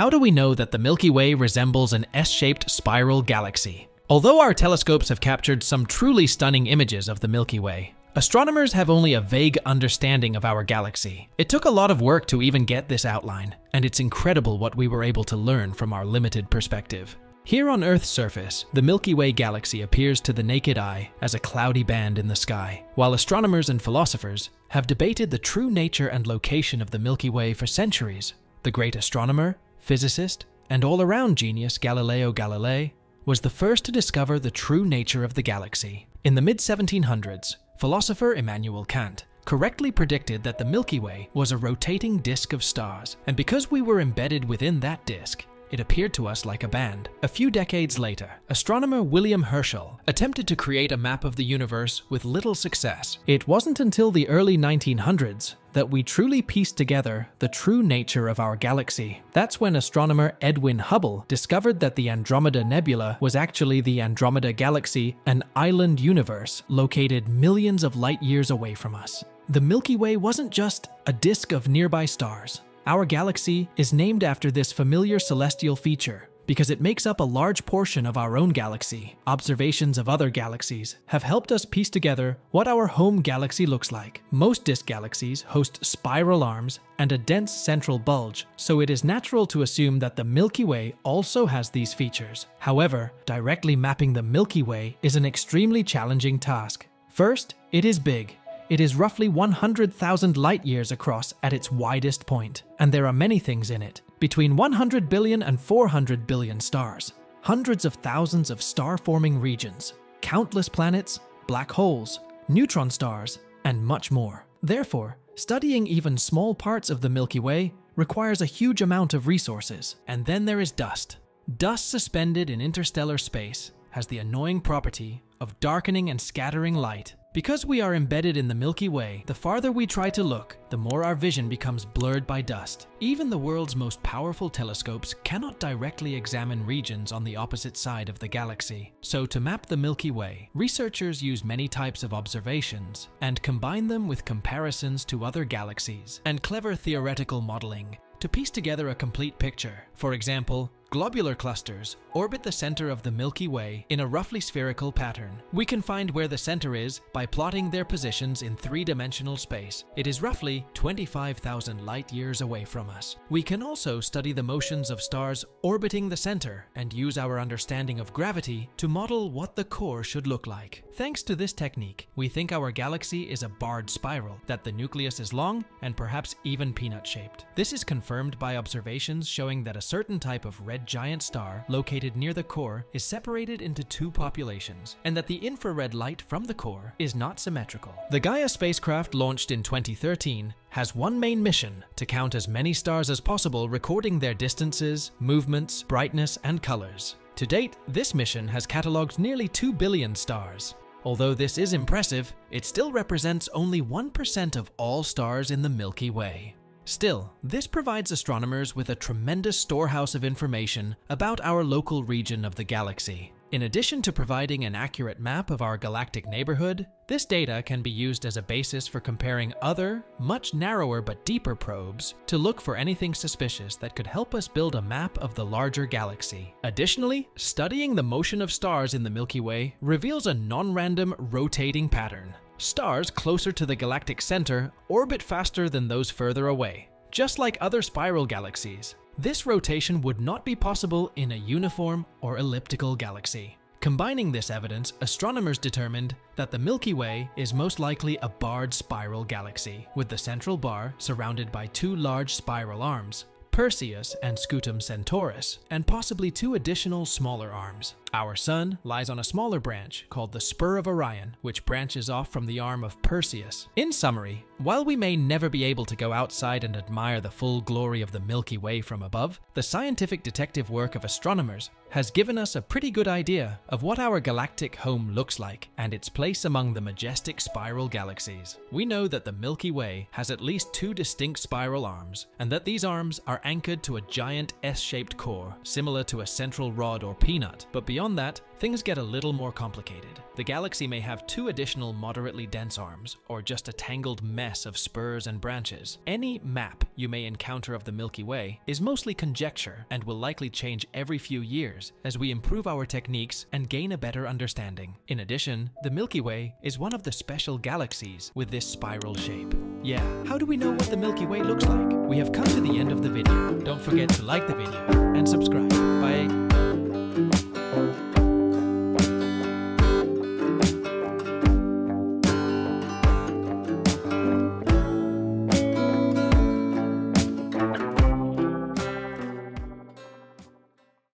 How do we know that the Milky Way resembles an S-shaped spiral galaxy? Although our telescopes have captured some truly stunning images of the Milky Way, astronomers have only a vague understanding of our galaxy. It took a lot of work to even get this outline, and it's incredible what we were able to learn from our limited perspective. Here on Earth's surface, the Milky Way galaxy appears to the naked eye as a cloudy band in the sky, while astronomers and philosophers have debated the true nature and location of the Milky Way for centuries. The great astronomer, physicist, and all-around genius Galileo Galilei was the first to discover the true nature of the galaxy. In the mid-1700s, philosopher Immanuel Kant correctly predicted that the Milky Way was a rotating disk of stars, and because we were embedded within that disk, it appeared to us like a band. A few decades later, astronomer William Herschel attempted to create a map of the universe with little success. It wasn't until the early 1900s that we truly pieced together the true nature of our galaxy. That's when astronomer Edwin Hubble discovered that the Andromeda Nebula was actually the Andromeda Galaxy, an island universe located millions of light years away from us. The Milky Way wasn't just a disk of nearby stars. Our galaxy is named after this familiar celestial feature because it makes up a large portion of our own galaxy. Observations of other galaxies have helped us piece together what our home galaxy looks like. Most disk galaxies host spiral arms and a dense central bulge, so it is natural to assume that the Milky Way also has these features. However, directly mapping the Milky Way is an extremely challenging task. First, it is big. It is roughly 100,000 light years across at its widest point, and there are many things in it. Between 100 billion and 400 billion stars, hundreds of thousands of star-forming regions, countless planets, black holes, neutron stars, and much more. Therefore, studying even small parts of the Milky Way requires a huge amount of resources. And then there is dust. Dust suspended in interstellar space has the annoying property of darkening and scattering light because we are embedded in the Milky Way, the farther we try to look, the more our vision becomes blurred by dust. Even the world's most powerful telescopes cannot directly examine regions on the opposite side of the galaxy. So to map the Milky Way, researchers use many types of observations and combine them with comparisons to other galaxies and clever theoretical modeling to piece together a complete picture. For example, Globular clusters orbit the center of the Milky Way in a roughly spherical pattern. We can find where the center is by plotting their positions in three-dimensional space. It is roughly 25,000 light years away from us. We can also study the motions of stars orbiting the center and use our understanding of gravity to model what the core should look like. Thanks to this technique, we think our galaxy is a barred spiral, that the nucleus is long and perhaps even peanut-shaped. This is confirmed by observations showing that a certain type of red giant star located near the core is separated into two populations, and that the infrared light from the core is not symmetrical. The Gaia spacecraft launched in 2013 has one main mission to count as many stars as possible recording their distances, movements, brightness, and colors. To date, this mission has catalogued nearly 2 billion stars. Although this is impressive, it still represents only 1% of all stars in the Milky Way. Still, this provides astronomers with a tremendous storehouse of information about our local region of the galaxy. In addition to providing an accurate map of our galactic neighborhood, this data can be used as a basis for comparing other, much narrower but deeper probes to look for anything suspicious that could help us build a map of the larger galaxy. Additionally, studying the motion of stars in the Milky Way reveals a non-random rotating pattern. Stars closer to the galactic center orbit faster than those further away, just like other spiral galaxies. This rotation would not be possible in a uniform or elliptical galaxy. Combining this evidence, astronomers determined that the Milky Way is most likely a barred spiral galaxy, with the central bar surrounded by two large spiral arms, Perseus and Scutum Centaurus, and possibly two additional smaller arms. Our sun lies on a smaller branch called the Spur of Orion, which branches off from the arm of Perseus. In summary, while we may never be able to go outside and admire the full glory of the Milky Way from above, the scientific detective work of astronomers has given us a pretty good idea of what our galactic home looks like and its place among the majestic spiral galaxies. We know that the Milky Way has at least two distinct spiral arms, and that these arms are anchored to a giant S-shaped core, similar to a central rod or peanut, but beyond Beyond that, things get a little more complicated. The galaxy may have two additional moderately dense arms, or just a tangled mess of spurs and branches. Any map you may encounter of the Milky Way is mostly conjecture and will likely change every few years as we improve our techniques and gain a better understanding. In addition, the Milky Way is one of the special galaxies with this spiral shape. Yeah, how do we know what the Milky Way looks like? We have come to the end of the video. Don't forget to like the video and subscribe. Bye.